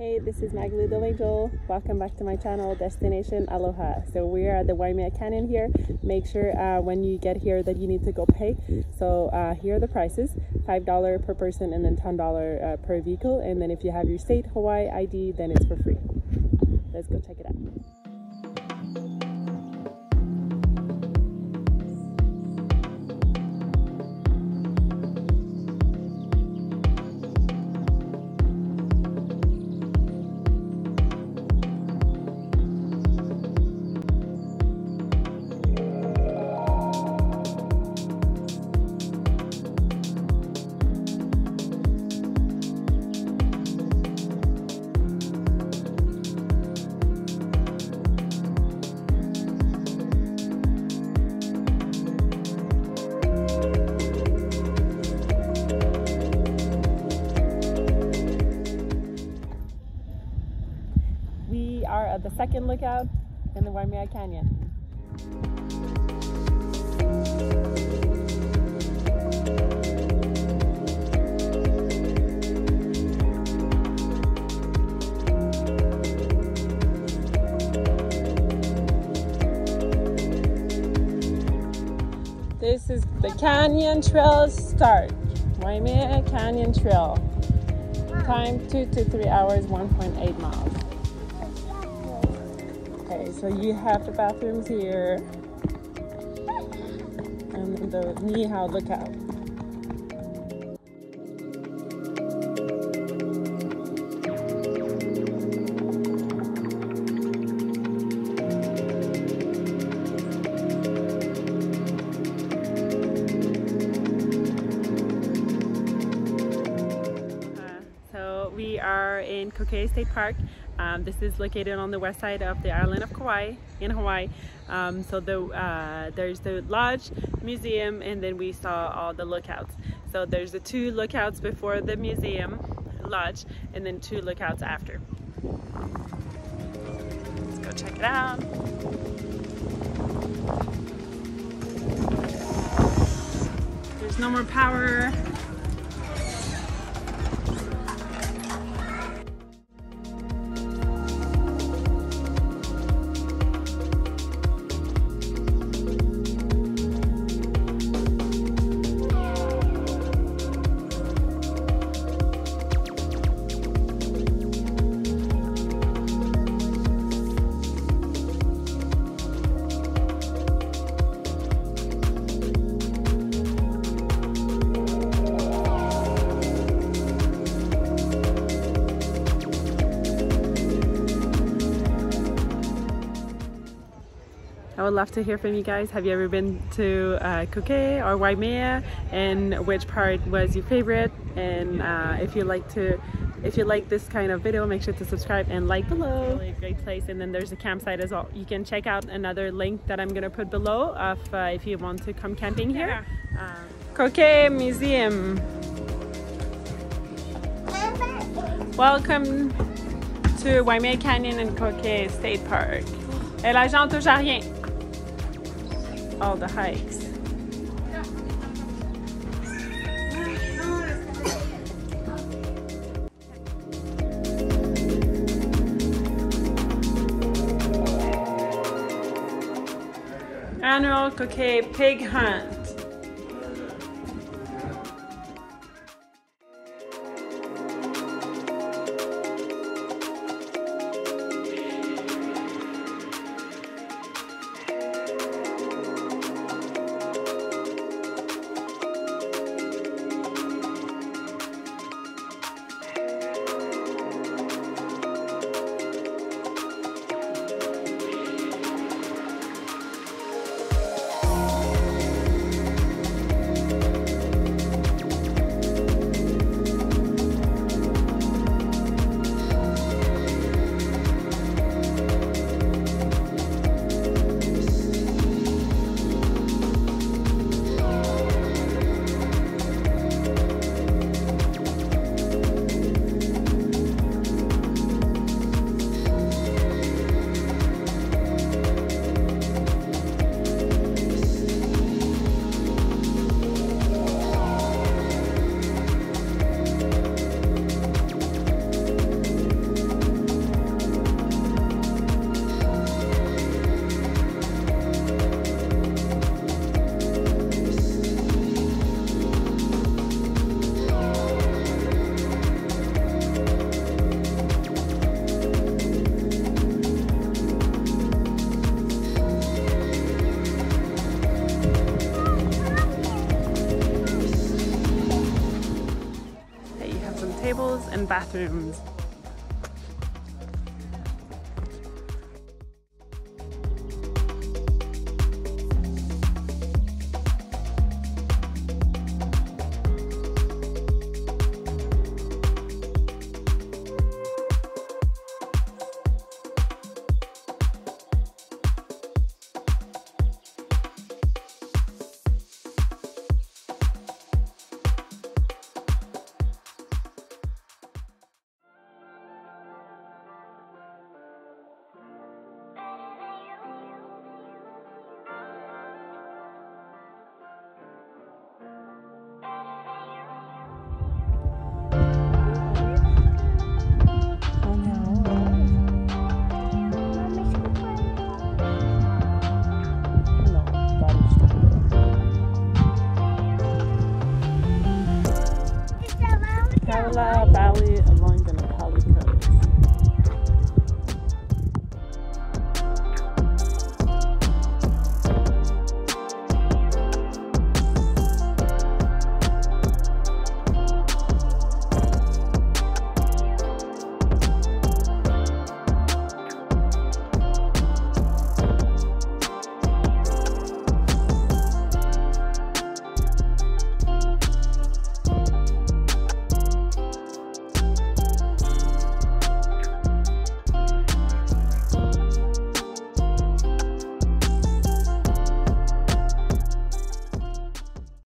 this is Maggie Little Angel. Welcome back to my channel, Destination Aloha. So we are at the Waimea Canyon here. Make sure uh, when you get here that you need to go pay. So uh, here are the prices, $5 per person and then $10 uh, per vehicle. And then if you have your state Hawaii ID, then it's for free. Let's go check it out. The second lookout in the Waimea Canyon. This is the Canyon Trail start. Waimea Canyon Trail. Time two to three hours, 1.8 miles. Okay, so you have the bathrooms here and the Ni'ihau lookout. Uh, So we are in Kokee State Park. Um, this is located on the west side of the island of Kauai in Hawaii. Um, so the uh, there's the lodge, museum, and then we saw all the lookouts. So there's the two lookouts before the museum, lodge, and then two lookouts after. Let's go check it out. There's no more power. Would love to hear from you guys. Have you ever been to uh, Kokee or Waimea? And which part was your favorite? And uh, if you like to, if you like this kind of video, make sure to subscribe and like below. Really great place. And then there's a campsite as well. You can check out another link that I'm gonna put below of uh, if you want to come camping here. Um, Kokee Museum. Welcome to Waimea Canyon and Kokee State Park. Et la gente touche à rien. All the hikes. Annual Kokee Pig Hunt. And bathrooms. Kalalau Valley